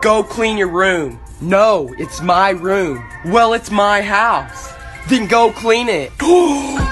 Go clean your room. No, it's my room. Well, it's my house. Then go clean it.